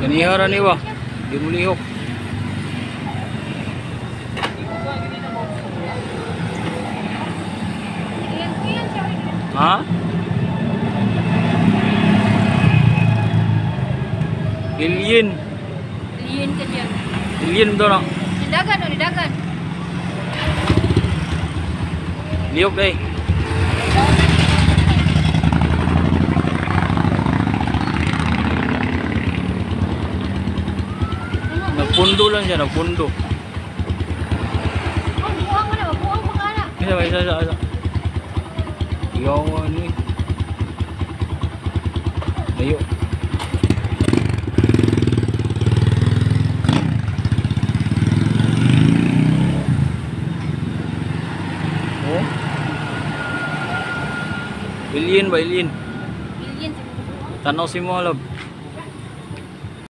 Ganiho ra ni ba? Di mo hả Ha? Alien. cái gì dia? Alien betul tak? Di dagan tu, di dagan. Lihok deh. Nagpundo lang siya, na. Isa ba, isa, isa, isa. Ano eh. Layo. Oh? Ba? Alien siguro. Tanaw si mo, love.